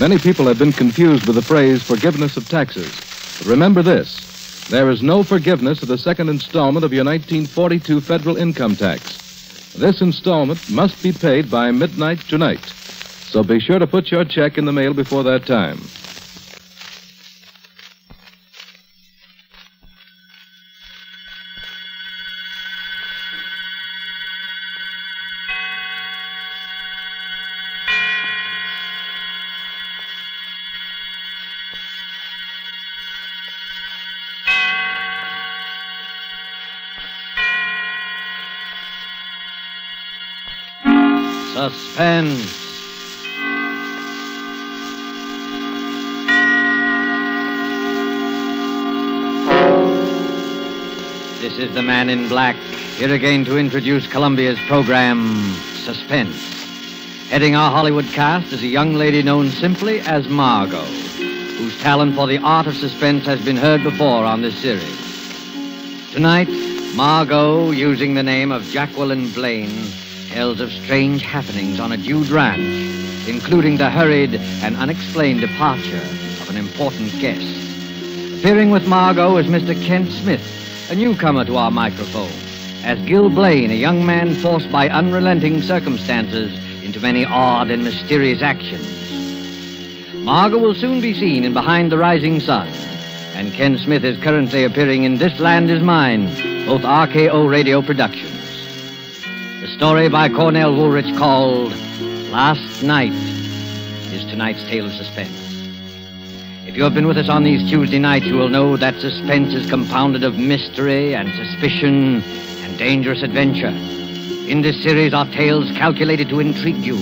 Many people have been confused with the phrase forgiveness of taxes. But remember this there is no forgiveness of the second installment of your 1942 federal income tax. This installment must be paid by midnight tonight. So be sure to put your check in the mail before that time. Suspense. This is the man in black, here again to introduce Columbia's program, Suspense. Heading our Hollywood cast is a young lady known simply as Margot, whose talent for the art of suspense has been heard before on this series. Tonight, Margot, using the name of Jacqueline Blaine, tells of strange happenings on a dude ranch, including the hurried and unexplained departure of an important guest. Appearing with Margot is Mr. Kent Smith, a newcomer to our microphone, as Gil Blaine, a young man forced by unrelenting circumstances into many odd and mysterious actions. Margot will soon be seen in Behind the Rising Sun, and Kent Smith is currently appearing in This Land Is Mine, both RKO radio productions. Story by Cornell Woolrich called Last Night is tonight's tale of suspense. If you have been with us on these Tuesday nights, you will know that suspense is compounded of mystery and suspicion and dangerous adventure. In this series are tales calculated to intrigue you,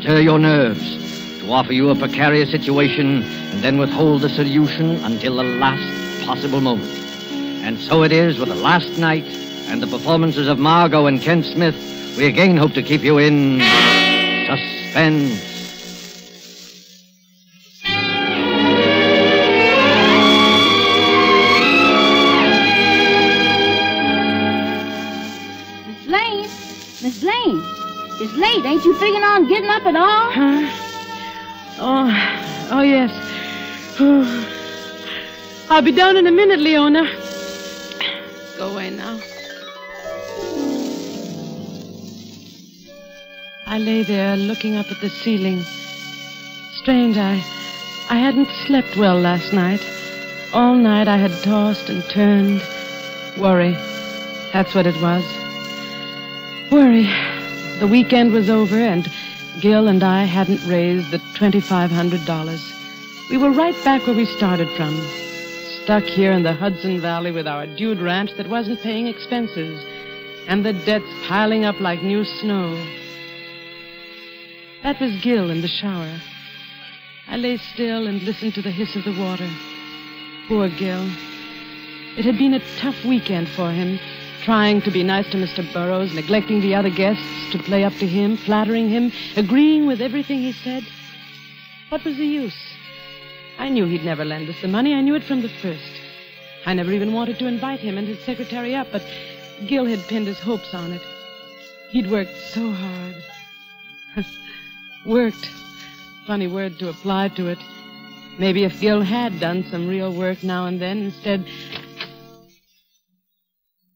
stir your nerves, to offer you a precarious situation, and then withhold the solution until the last possible moment. And so it is with the last night and the performances of Margot and Kent Smith. We again hope to keep you in suspense. Miss Blaine, Miss Blaine, it's late. Ain't you figuring on getting up at all? Huh? Oh, oh yes. I'll be down in a minute, Leona. Go away now. I lay there looking up at the ceiling. Strange, I I hadn't slept well last night. All night I had tossed and turned. Worry. That's what it was. Worry. The weekend was over and Gil and I hadn't raised the $2,500. We were right back where we started from. Stuck here in the Hudson Valley with our dude ranch that wasn't paying expenses and the debts piling up like new snow. That was Gil in the shower. I lay still and listened to the hiss of the water. Poor Gil. It had been a tough weekend for him, trying to be nice to Mr. Burroughs, neglecting the other guests to play up to him, flattering him, agreeing with everything he said. What was the use? I knew he'd never lend us the money. I knew it from the first. I never even wanted to invite him and his secretary up, but Gil had pinned his hopes on it. He'd worked so hard. worked. Funny word to apply to it. Maybe if Gil had done some real work now and then instead.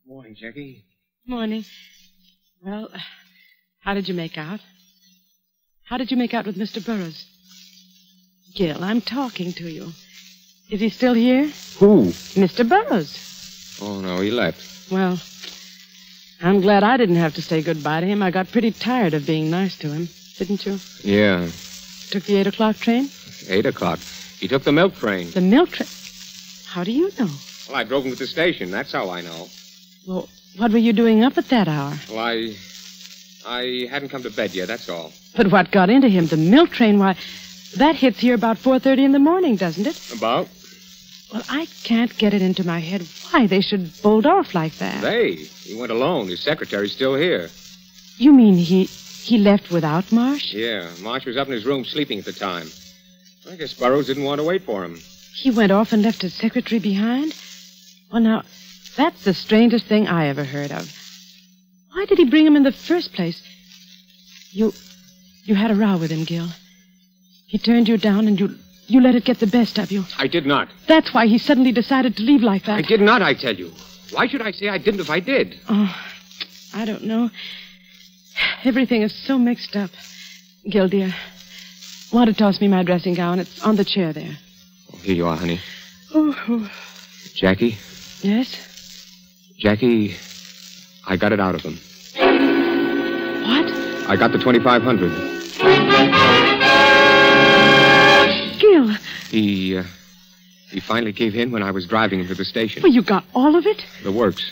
Morning, Jackie. Morning. Well, how did you make out? How did you make out with Mr. Burroughs? Gil, I'm talking to you. Is he still here? Who? Mr. Burroughs. Oh, no, he left. Well, I'm glad I didn't have to say goodbye to him. I got pretty tired of being nice to him, didn't you? Yeah, Took the eight o'clock train? eight o'clock. He took the milk train. The milk train? How do you know? Well, I drove him to the station. That's how I know. Well, what were you doing up at that hour? Well, I. I hadn't come to bed yet, that's all. But what got into him? The milk train? Why, that hits here about 4.30 in the morning, doesn't it? About? Well, I can't get it into my head why they should bolt off like that. They. He went alone. His secretary's still here. You mean he he left without Marsh? Yeah, Marsh was up in his room sleeping at the time. I guess Burroughs didn't want to wait for him. He went off and left his secretary behind? Well, now, that's the strangest thing I ever heard of. Why did he bring him in the first place? You you had a row with him, Gil. He turned you down and you you let it get the best of you. I did not. That's why he suddenly decided to leave like that. I did not, I tell you. Why should I say I didn't if I did? Oh, I don't know. Everything is so mixed up. Gil, dear, want to toss me my dressing gown? It's on the chair there. Oh, here you are, honey. Oh, oh. Jackie, yes? Jackie, I got it out of him. What? I got the 2500 Gil, He, uh, he finally gave in when I was driving him to the station. well, you got all of it? The works.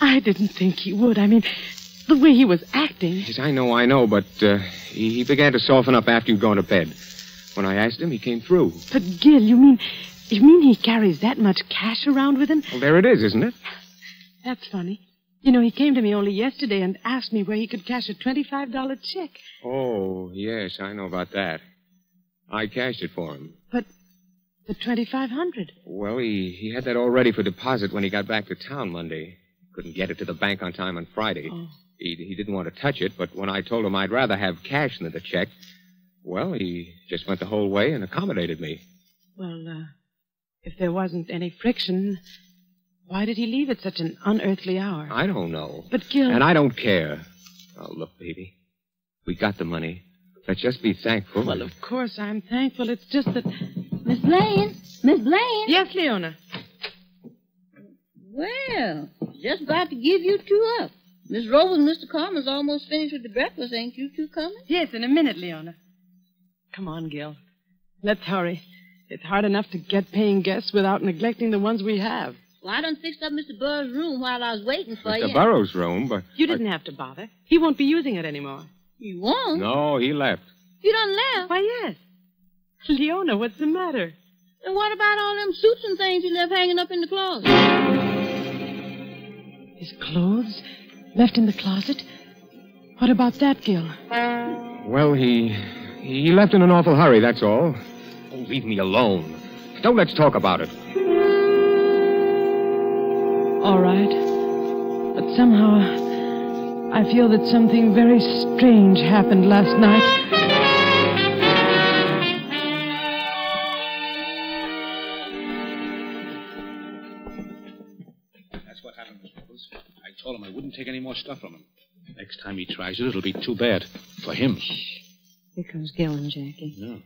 I didn't think he would. I mean, the way he was acting. Yes, I know, I know, but uh, he, he began to soften up after you'd gone to bed. When I asked him, he came through. But, Gil, you mean. You mean he carries that much cash around with him? Well, there it is, isn't it? That's funny. You know, he came to me only yesterday and asked me where he could cash a $25 check. Oh, yes, I know about that. I cashed it for him. But the 2500 Well, he, he had that all ready for deposit when he got back to town Monday. Couldn't get it to the bank on time on Friday. Oh. He, he didn't want to touch it, but when I told him I'd rather have cash than the check, well, he just went the whole way and accommodated me. Well, uh, if there wasn't any friction, why did he leave at such an unearthly hour? I don't know. But, Gil. And I don't care. Oh, look, baby. We got the money. Let's just be thankful. Well, of course, I'm thankful. It's just that. Miss Blaine? Miss Blaine? Yes, Leona. Well, just about to give you two up. Miss Rose and Mr. Carmen's almost finished with the breakfast. Ain't you two coming? Yes, in a minute, Leona. Come on, Gil. Let's hurry. It's hard enough to get paying guests without neglecting the ones we have. Well, I done fixed up Mr. Burr's room while I was waiting for Mr. you. Mr. Burroughs' room, but. You didn't have to bother. He won't be using it anymore. He won't? No, he left. You done left? Why, yes. Leona, what's the matter? And what about all them suits and things you left hanging up in the closet? His clothes left in the closet? What about that, Gil? Well, he. He left in an awful hurry, that's all. Oh, leave me alone. Don't let's talk about it. All right. But somehow I feel that something very strange happened last night. Wouldn't take any more stuff from him. Next time he tries it, it'll be too bad. For him. Here comes Gil and Jackie. Yeah.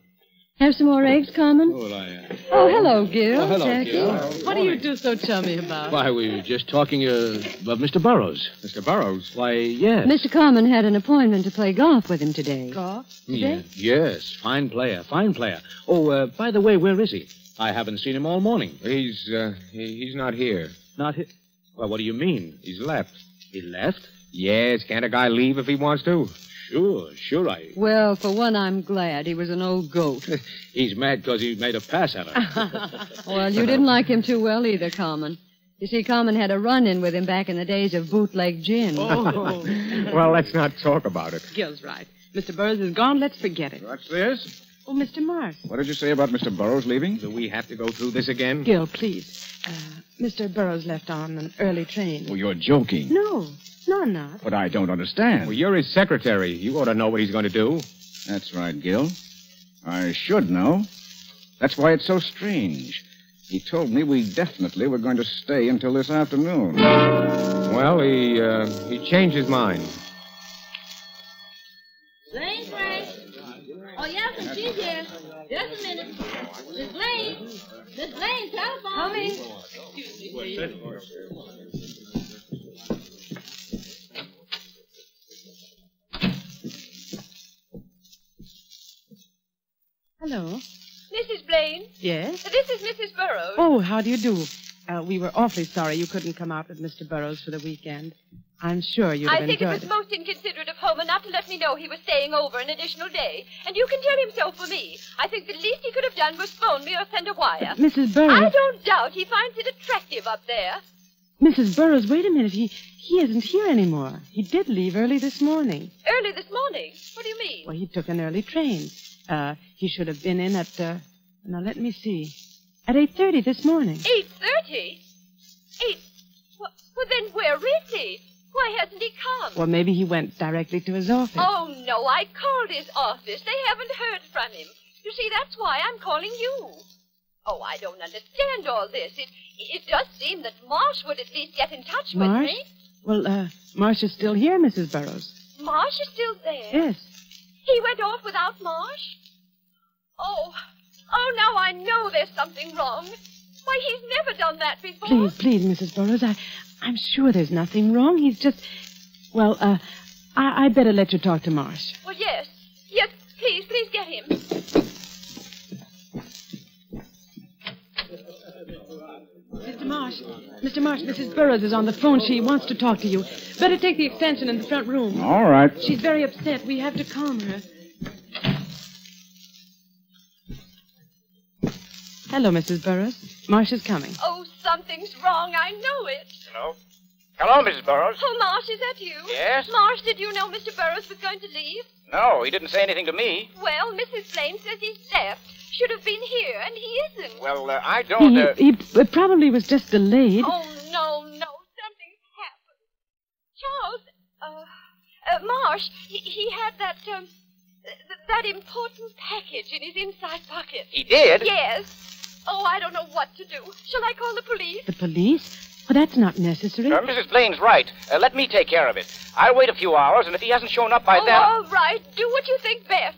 Have some more eggs, Carmen? Oh, well, I. Uh... Oh, hello, Gil. Oh, hello, Jackie. Gil. What do you do so chummy about? Why, we were just talking uh, of Mr. Burroughs. Mr. Burroughs. Why, yes. Mr. Carmen had an appointment to play golf with him today. Golf? Yeah, yes, fine player, fine player. Oh, uh, by the way, where is he? I haven't seen him all morning. He's, uh, he, he's not here. Not here. Well, what do you mean? He's left. He left? Yes, can't a guy leave if he wants to? Sure, sure, I. Well, for one, I'm glad. He was an old goat. He's mad because he made a pass at her. well, you didn't like him too well either, Carmen. You see, Carmen had a run-in with him back in the days of bootleg gin. Oh, Well, let's not talk about it. Gil's right. Mr. Burroughs is gone. Let's forget it. What's this? Oh, Mr. Marsh. What did you say about Mr. Burroughs leaving? Do we have to go through this again? Gil, please. Uh, Mr. Burroughs left on an early train. Oh, you're joking. No, no, I'm not. But I don't understand. Well, you're his secretary. You ought to know what he's going to do. That's right, Gil. I should know. That's why it's so strange. He told me we definitely were going to stay until this afternoon. Well, he, uh, he changed his mind. Miss Blaine. Miss Blaine, telephone. Coming. Hello. Mrs. Blaine, Yes? this is Mrs. Burroughs. Oh, how do you do? Uh, we were awfully sorry you couldn't come out with Mr. Burroughs for the weekend. I'm sure you'd have I think it was most inconsiderate of Homer not to let me know he was staying over an additional day. And you can tell him so for me. I think the least he could have done was phone me or send a wire. Mrs. Burroughs I don't doubt he finds it attractive up there. Mrs. Burroughs, wait a minute. He he isn't here anymore. He did leave early this morning. Early this morning. What do you mean? Well, he took an early train. Uh, he should have been in at uh, now let me see, at eight thirty this morning. Eight thirty? Eight. Well, well, then where is he? Why hasn't he come? Well, maybe he went directly to his office. Oh, no, I called his office. They haven't heard from him. You see, that's why I'm calling you. Oh, I don't understand all this. It it does seem that Marsh would at least get in touch with Marsh? me. Well, uh, Marsh is still here, Mrs. Burroughs. Marsh is still there. Yes. He went off without Marsh? Oh, oh, now I know there's something wrong. Why, he's never done that before. Please, please, Mrs. Burroughs, I, I'm sure there's nothing wrong. He's just. Well, uh, I, I'd better let you talk to Marsh. Well, yes. Yes, please, please get him. Mr. Marsh, Mr. Marsh, Mrs. Burroughs is on the phone. She wants to talk to you. Better take the extension in the front room. All right. She's very upset. We have to calm her. Hello, Mrs. Burroughs. Marsh is coming. Oh, something's wrong. I know it. Hello? Hello, Mrs. Burroughs. Oh, Marsh, is that you? Yes? Marsh, did you know Mr. Burroughs was going to leave? No, he didn't say anything to me. Well, Mrs. Blaine says he's left. Should have been here, and he isn't. Well, uh, I don't. He, Uh... he uh, probably was just delayed. Oh, no, no. Something's happened. Charles, uh, uh Marsh, he, he had that, um, th- that important package in his inside pocket. He did? Yes. Oh, I don't know what to do. Shall I call the police? The police? Well, that's not necessary. Uh, Mrs. Blaine's right. Uh, let me take care of it. I'll wait a few hours, and if he hasn't shown up by oh, then. all right. Do what you think best.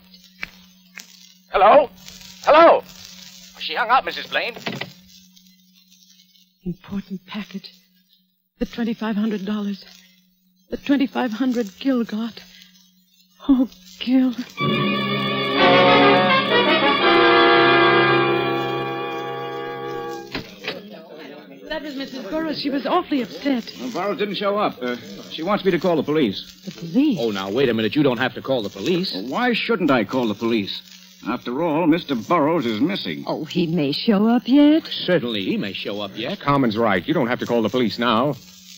Hello? Hello? She hung up, Mrs. Blaine. Important package. The $2,500. The 2500 Gil got. Oh, Gil. That was Mrs. Burroughs. She was awfully upset. Well, Burroughs didn't show up. Uh, she wants me to call the police. The police? Oh, now, wait a minute. You don't have to call the police. Well, why shouldn't I call the police? After all, Mr. Burroughs is missing. Oh, he may show up yet. Certainly, he may show up yet. Carmen's right. You don't have to call the police now.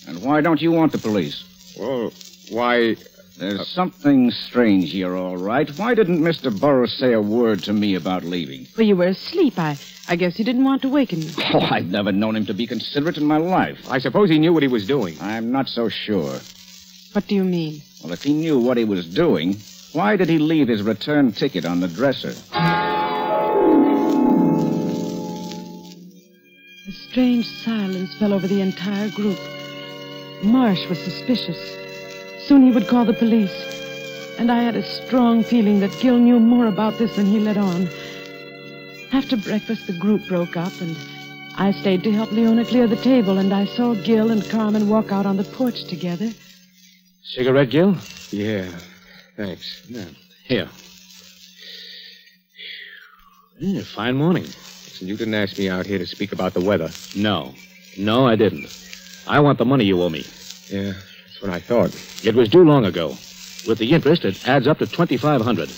And why don't you want the police? Well, why. There's uh, something strange here, all right. Why didn't Mr. Burroughs say a word to me about leaving? Well, you were asleep. I, I guess he didn't want to waken you. Oh, I've never known him to be considerate in my life. I suppose he knew what he was doing. I'm not so sure. What do you mean? Well, if he knew what he was doing, why did he leave his return ticket on the dresser? A strange silence fell over the entire group. Marsh was suspicious. Soon he would call the police. And I had a strong feeling that Gil knew more about this than he let on. After breakfast, the group broke up, and I stayed to help Leona clear the table, and I saw Gil and Carmen walk out on the porch together. Cigarette, Gil? Yeah. Thanks. Yeah. Here. Yeah, fine morning. Listen, you didn't ask me out here to speak about the weather. No. No, I didn't. I want the money you owe me. Yeah, that's what I thought. It was due long ago. With the interest, it adds up to 2500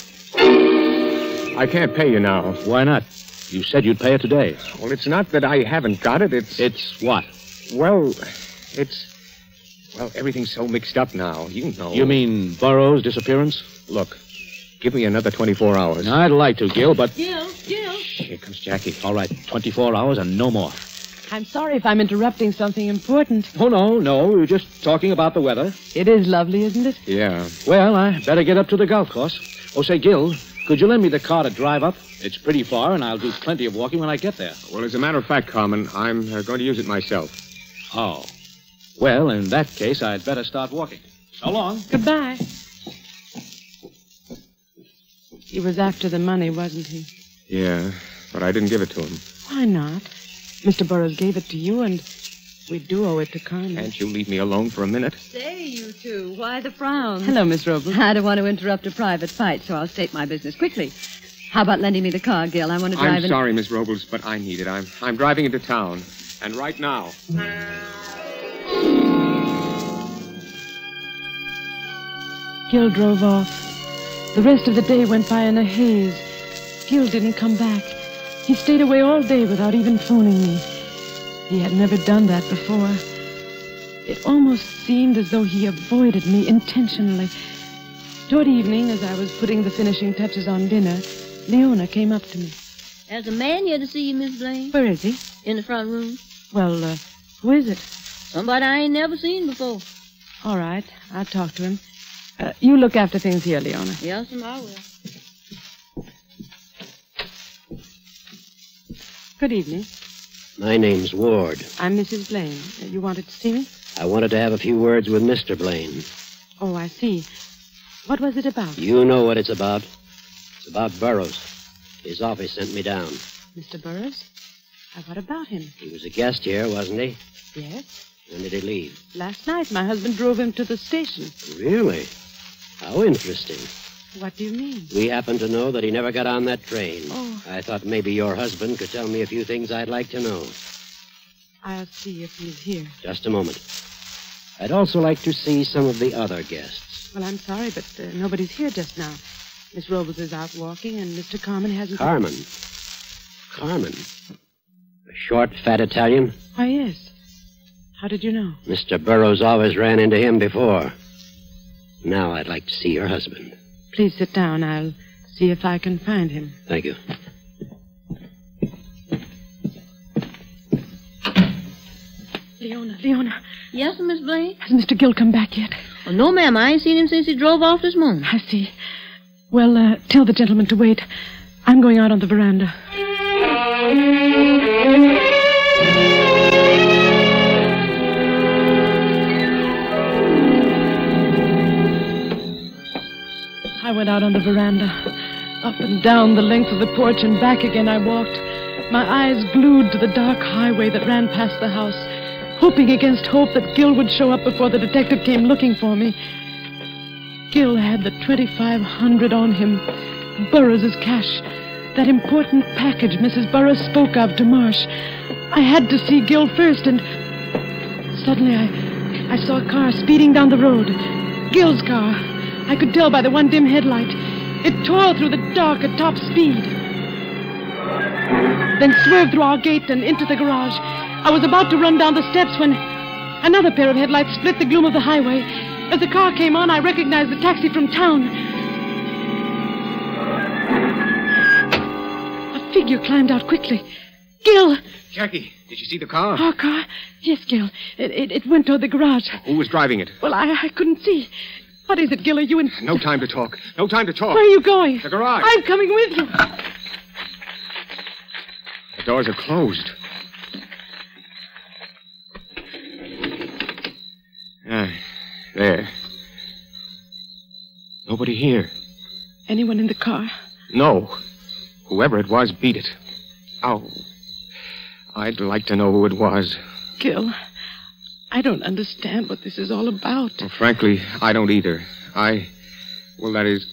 I can't pay you now. Why not? You said you'd pay it today. Well, it's not that I haven't got it. It's. It's what? Well, it's. Well, everything's so mixed up now. You know. You mean Burroughs' disappearance? Look, give me another 24 hours. I'd like to, Gil, but. Gil, Gil. Here comes Jackie. All right, 24 hours and no more. I'm sorry if I'm interrupting something important. Oh, no, no. We were just talking about the weather. It is lovely, isn't it? Yeah. Well, I better get up to the golf course. Oh, say, Gil, could you lend me the car to drive up? It's pretty far, and I'll do plenty of walking when I get there. Well, as a matter of fact, Carmen, I'm uh, going to use it myself. Oh. Well, in that case, I'd better start walking. So long. Goodbye. He was after the money, wasn't he? Yeah, but I didn't give it to him. Why not? Mr. Burroughs gave it to you, and we do owe it to Carmen. Can't you leave me alone for a minute? Say, you two, why the frown? Hello, Miss Robles. I don't want to interrupt a private fight, so I'll state my business quickly. How about lending me the car, Gil? I want to drive I'm in. sorry, Miss Robles, but I need it. I'm I'm driving into town, and right now. Gil drove off. The rest of the day went by in a haze. Gil didn't come back. He stayed away all day without even phoning me. He had never done that before. It almost seemed as though he avoided me intentionally. Toward evening, as I was putting the finishing touches on dinner, Leona came up to me. There's a man here to see you, Miss Blaine. Where is he? In the front room. Well, uh, who is it? Somebody I ain't never seen before. All right. I'll talk to him. Uh, you look after things here, Leona. Yes, ma'am, I will. Good evening. My name's Ward. I'm Mrs. Blaine. Uh, you wanted to see me? I wanted to have a few words with Mr. Blaine. Oh, I see. What was it about? You know what it's about. It's about Burroughs. His office sent me down. Mr. Burroughs? Uh, what about him? He was a guest here, wasn't he? Yes. When did he leave? Last night, my husband drove him to the station. Really? How interesting. What do you mean? We happen to know that he never got on that train. Oh. I thought maybe your husband could tell me a few things I'd like to know. I'll see if he's here. Just a moment. I'd also like to see some of the other guests. Well, I'm sorry, but uh, nobody's here just now. Miss Robles is out walking, and Mr. Carmen hasn't. Carmen. Carmen. A short, fat Italian? Why, yes. How did you know? Mr. Burroughs always ran into him before. Now I'd like to see your husband. Please sit down. I'll see if I can find him. Thank you. Leona, Leona, Yes, Miss Blaine? has Mr. Gil come back yet? Oh, no, ma'am. I ain't seen him since he drove off this morning. I see. Well, uh, tell the gentleman to wait. I'm going out on the veranda. I went out on the veranda. Up and down the length of the porch and back again I walked, my eyes glued to the dark highway that ran past the house, hoping against hope that Gil would show up before the detective came looking for me. Gil had the 2500 on him, Burroughs's cash, that important package Mrs. Burroughs spoke of to Marsh. I had to see Gil first, and suddenly I, I saw a car speeding down the road. Gil's car. I could tell by the one dim headlight. It tore through the dark at top speed. Then swerved through our gate and into the garage. I was about to run down the steps when another pair of headlights split the gloom of the highway. As the car came on, I recognized the taxi from town. A figure climbed out quickly. Gil! Jackie, did you see the car? Our car? Yes, Gil. It, it, it went toward the garage. Who was driving it? Well, I, I couldn't see. What is it, Gil? Are you in. No time to talk. No time to talk. Where are you going? The garage. I'm coming with you. The doors are closed. Ah, there. Nobody here. Anyone in the car? No. Whoever it was, beat it. Oh. I'd like to know who it was. Gil, I don't understand what this is all about. Well, frankly, I don't either. I. Well, that is.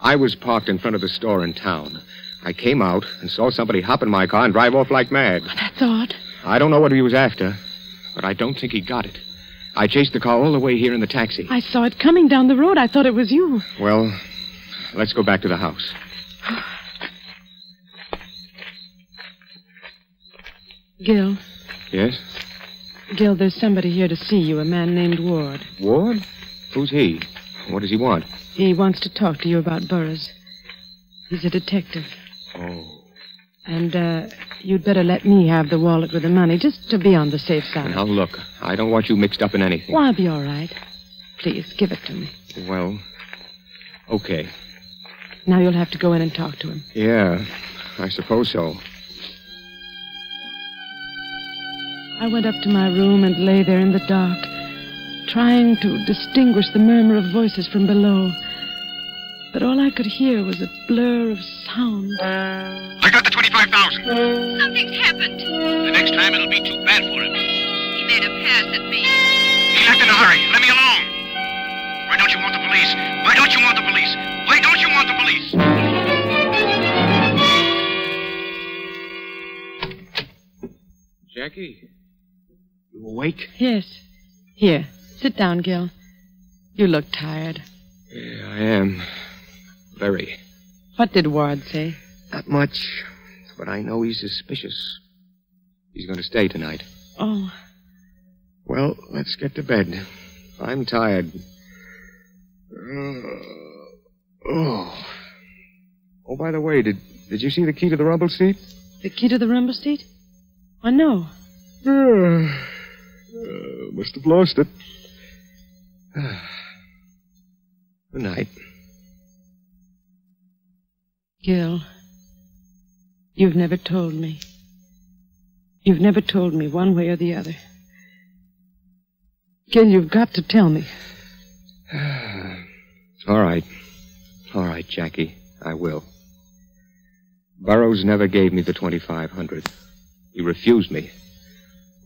I was parked in front of the store in town. I came out and saw somebody hop in my car and drive off like mad. That's odd. I don't know what he was after, but I don't think he got it. I chased the car all the way here in the taxi. I saw it coming down the road. I thought it was you. Well, let's go back to the house. Gil, Yes? Gil, there's somebody here to see you, a man named Ward. Ward? Who's he? What does he want? He wants to talk to you about Burroughs. He's a detective. Oh. And, uh, you'd better let me have the wallet with the money, just to be on the safe side. Now, look, I don't want you mixed up in anything. Well, I'll be all right. Please, give it to me. Well, okay. Now you'll have to go in and talk to him. Yeah, I suppose so. I went up to my room and lay there in the dark, trying to distinguish the murmur of voices from below. But all I could hear was a blur of sound. I got the 25,000. Something's happened. The next time it'll be too bad for him. He made a pass at me. He left in a hurry. Let me alone. Why don't you want the police? Why don't you want the police? Why don't you want the police? Jackie? You awake? Yes. Here, sit down, Gil. You look tired. Yeah, I am. Very. What did Ward say? Not much, but I know he's suspicious. He's going to stay tonight. Oh, Well, let's get to bed. I'm tired. Uh, oh. Oh, by the way, did did you see the key to the rumble seat? the key to the rumble seat? Oh, no. Uh, must have lost it. Good night. Gil, you've never told me. You've never told me one way or the other. Gil, you've got to tell me. All right. All right, Jackie. I will. Burroughs never gave me the 2500 He refused me.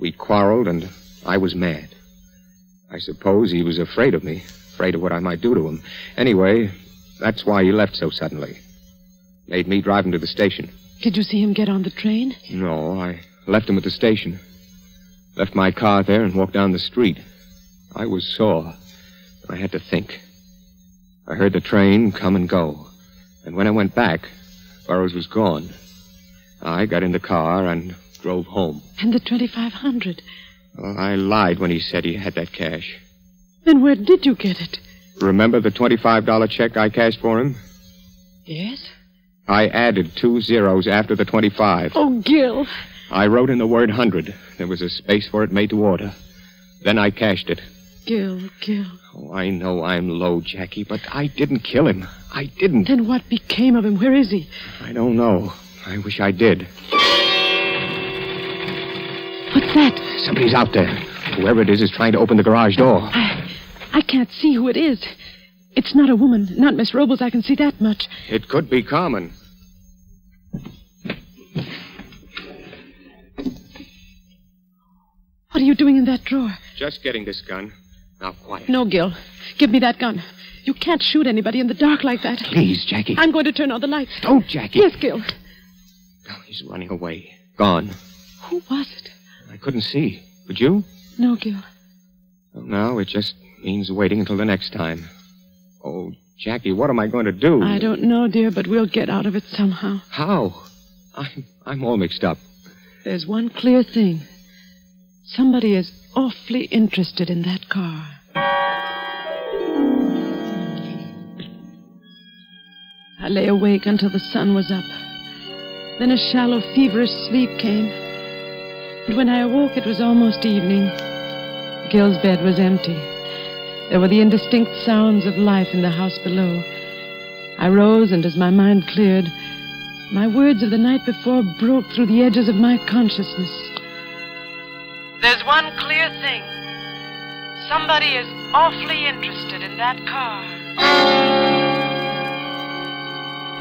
We quarreled, and I was mad. I suppose he was afraid of me, afraid of what I might do to him. Anyway, that's why he left so suddenly. Made me drive him to the station. Did you see him get on the train? No, I left him at the station. Left my car there and walked down the street. I was sore. I had to think. I heard the train come and go. And when I went back, Burroughs was gone. I got in the car and drove home. And the 2500 Well, I lied when he said he had that cash. Then where did you get it? Remember the $25 check I cashed for him? Yes? I added two zeros after the 25. Oh, Gil. I wrote in the word 100. There was a space for it made to order. Then I cashed it. Gil, Gil. Oh, I know I'm low, Jackie, but I didn't kill him. I didn't. Then what became of him? Where is he? I don't know. I wish I did. What's that? Somebody's out there. Whoever it is is trying to open the garage door. I, I can't see who it is. It's not a woman, not Miss Robles. I can see that much. It could be Carmen. What are you doing in that drawer? Just getting this gun. Now, quiet. No, Gil. Give me that gun. You can't shoot anybody in the dark like that. Please, Jackie. I'm going to turn on the lights. Don't, Jackie. Yes, Gil. No, he's running away. Gone. Who was it? I couldn't see. Could you? No, Gil. Well, now it just means waiting until the next time. Oh, Jackie, what am I going to do? I don't know, dear, but we'll get out of it somehow. How? I'm, I'm all mixed up. There's one clear thing. Somebody is awfully interested in that car. I lay awake until the sun was up. Then a shallow, feverish sleep came. And when I awoke, it was almost evening. Gil's bed was empty. There were the indistinct sounds of life in the house below. I rose, and as my mind cleared, my words of the night before broke through the edges of my consciousness. There's one clear thing. Somebody is awfully interested in that car.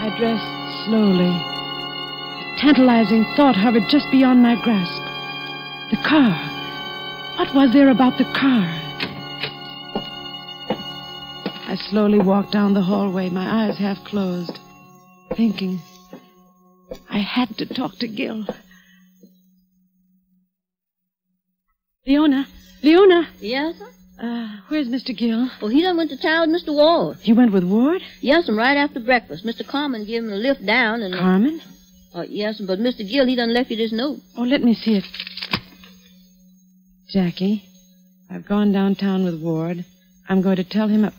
I dressed slowly. A tantalizing thought hovered just beyond my grasp. The car. What was there about the car? I slowly walked down the hallway, my eyes half closed, thinking. I had to talk to Gil. Leona, Leona, Yes, sir? uh, where's Mr. Gil? Well, he done went to town with Mr. Ward. He went with Ward? Yes, and right after breakfast. Mr. Carmen gave him a lift down and... Carmen? Oh, yes, but Mr. Gil, he done left you this note. Oh, let me see it. Jackie, I've gone downtown with Ward. I'm going to tell him. A-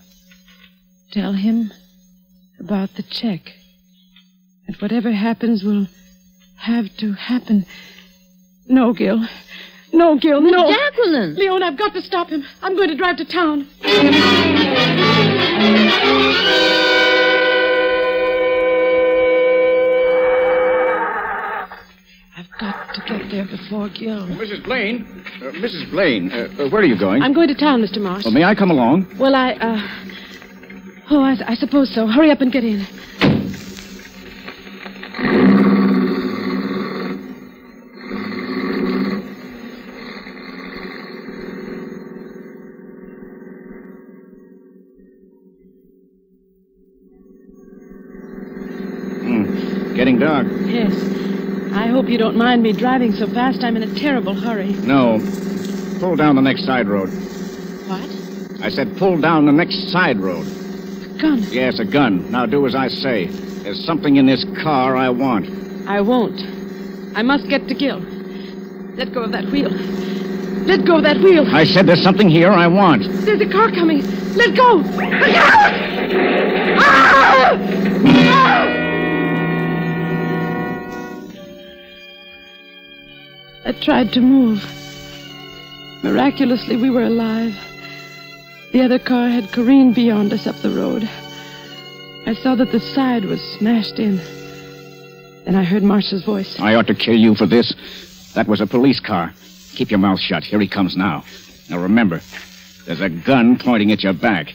tell him about the check. That whatever happens will have to happen. No, Gil. No, Gil, Miss no. Jacqueline! Leon, I've got to stop him. I'm going to drive to town. To get there before Gil. Mrs. Blaine. Uh, Mrs. Blaine, uh, uh, where are you going? I'm going to town, Mr. Marsh. Well, may I come along? Well, I, uh. Oh, I, I suppose so. Hurry up and get in. Don't mind me driving so fast. I'm in a terrible hurry. No. Pull down the next side road. What? I said pull down the next side road. A gun. Yes, a gun. Now do as I say. There's something in this car I want. I won't. I must get to Gil. Let go of that wheel. Let go of that wheel. I said there's something here I want. There's a car coming. Let go. Look out! Ah! Ah! I tried to move. Miraculously, we were alive. The other car had careened beyond us up the road. I saw that the side was smashed in. Then I heard Marsh's voice. I ought to kill you for this. That was a police car. Keep your mouth shut. Here he comes now. Now remember, there's a gun pointing at your back.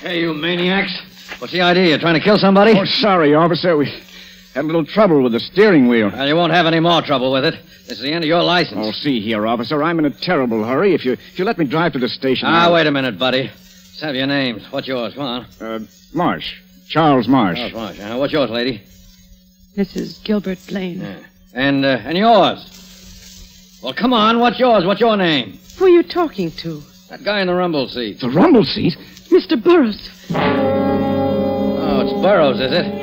Hey, you maniacs. What's the idea? You're trying to kill somebody? Oh, sorry, officer. We had a little trouble with the steering wheel. Well, you won't have any more trouble with it. This is the end of your license. Oh, see here, officer. I'm in a terrible hurry. If you if you let me drive to the station. Ah, I'll- wait a minute, buddy. Let's have your names. What's yours? Come on. Uh, Marsh. Charles Marsh. Charles Marsh. Uh, what's yours, lady? Mrs. Gilbert Blaine. And uh, and yours? Well, come on. What's yours? What's your name? Who are you talking to? That guy in the rumble seat. The rumble seat? Mr. Burroughs. Oh, it's Burroughs, is it?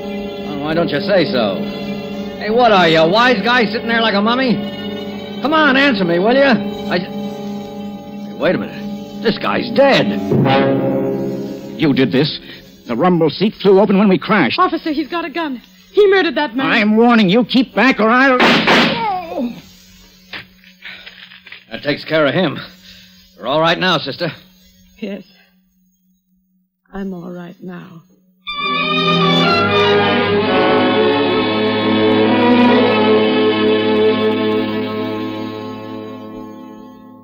Well, why don't you say so? Hey, what are you, a wise guy sitting there like a mummy? Come on, answer me, will you? I. Hey, wait a minute. This guy's dead. You did this. The rumble seat flew open when we crashed. Officer, he's got a gun. He murdered that man. I'm warning you. Keep back or I'll. That takes care of him. You're all right now, sister. Yes. I'm all right now.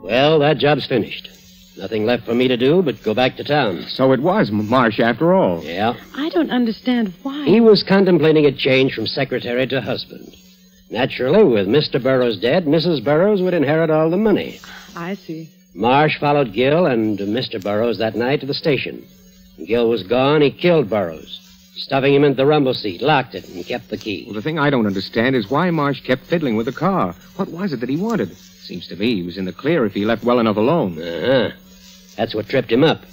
Well, that job's finished. Nothing left for me to do but go back to town. So it was Marsh after all. Yeah. I don't understand why. He was contemplating a change from secretary to husband. Naturally, with Mr. Burroughs dead, Mrs. Burroughs would inherit all the money. I see. Marsh followed Gil and Mr. Burroughs that night to the station. When Gil was gone, he killed Burroughs, stuffing him into the rumble seat, locked it, and kept the key. Well, the thing I don't understand is why Marsh kept fiddling with the car. What was it that he wanted? Seems to me he was in the clear if he left well enough alone. Uh-huh. That's what tripped him up.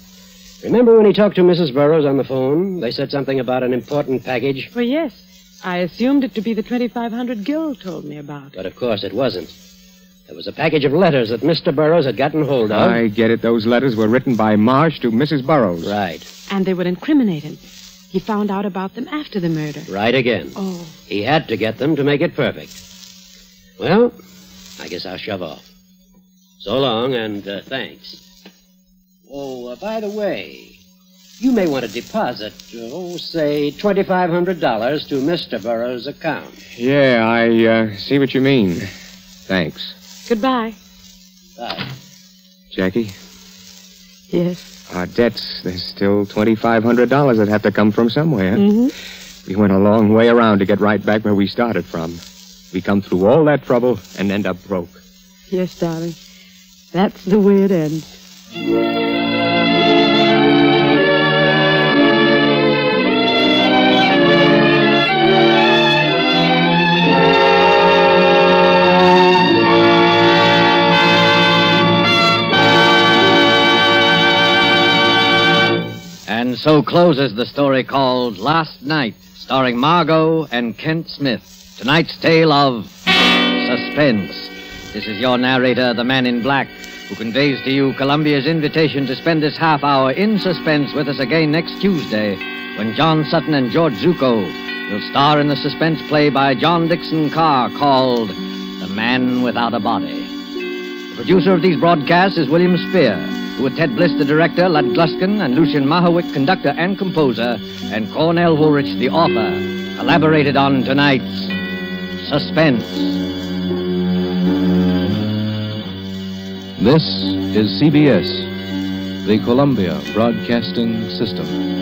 Remember when he talked to Mrs. Burroughs on the phone? They said something about an important package. Well, yes. I assumed it to be the 2500 Gil told me about. But of course it wasn't. There was a package of letters that Mr. Burroughs had gotten hold of. I get it. Those letters were written by Marsh to Mrs. Burroughs. Right. And they would incriminate him. He found out about them after the murder. Right again. Oh. He had to get them to make it perfect. Well, I guess I'll shove off. So long, and uh, thanks. Oh, uh, by the way, you may want to deposit, uh, oh, say, $2,500 to Mr. Burroughs' account. Yeah, I uh, see what you mean. Thanks. Goodbye. Bye. Jackie, Yes. Our debts, there's still $2,500 that have to come from somewhere. Mm-hmm. We went a long way around to get right back where we started from. We come through all that trouble and end up broke. Yes, darling. That's the way it ends. And so closes the story called Last Night, starring Margot and Kent Smith. Tonight's tale of suspense. This is your narrator, the man in black, who conveys to you Columbia's invitation to spend this half hour in suspense with us again next Tuesday, when John Sutton and George Zucco will star in the suspense play by John Dickson Carr called The Man Without a Body. The producer of these broadcasts is William Spier, with Ted Bliss, the director, Lud Gluskin, and Lucien Moraweck, conductor and composer, and Cornell Woolrich, the author, collaborated on tonight's Suspense. This is CBS, the Columbia Broadcasting System.